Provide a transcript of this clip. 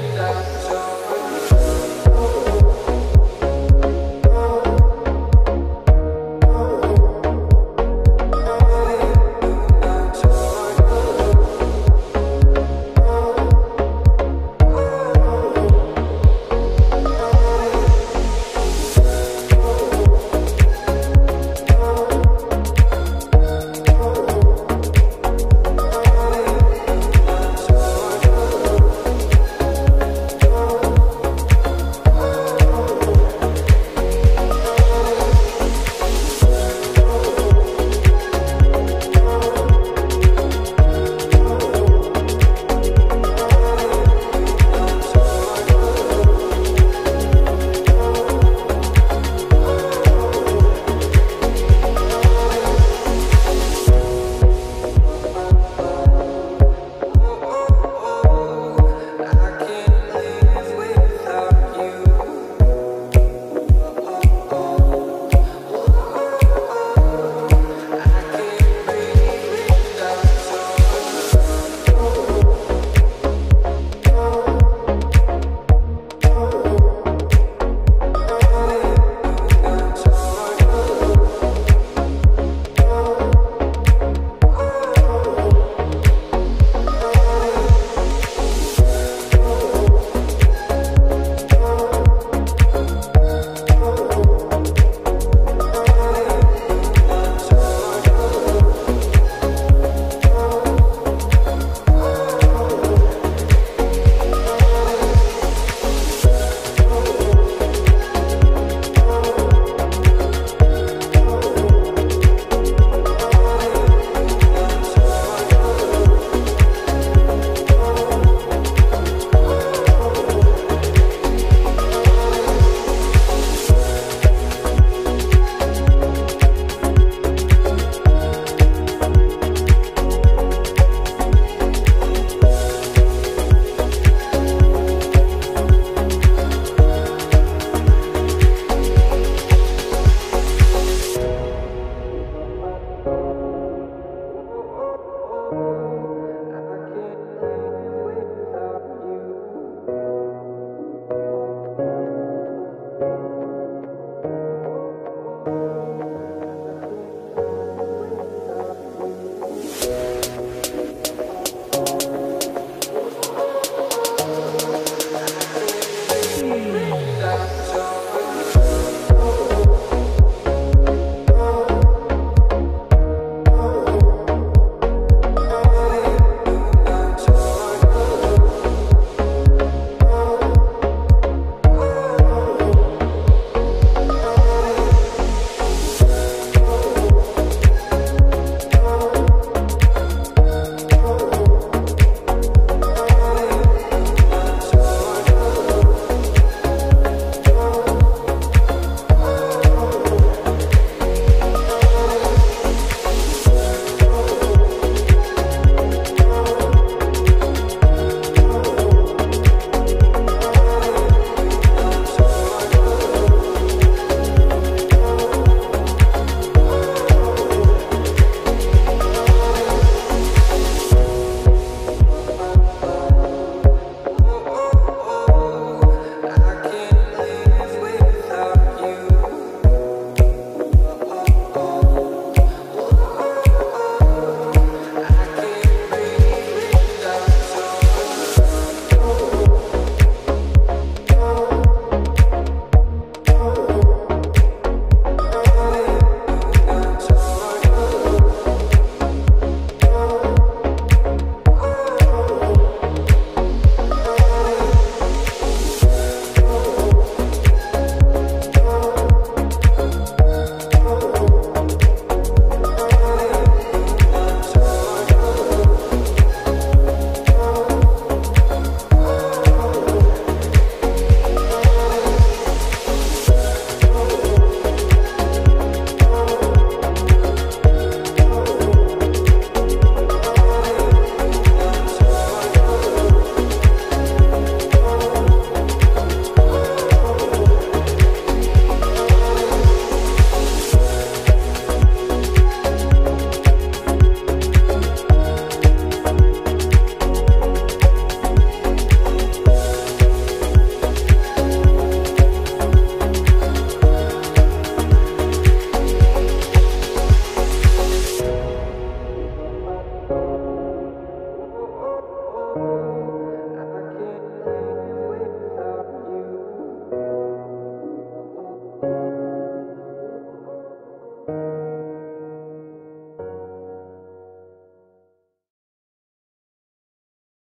that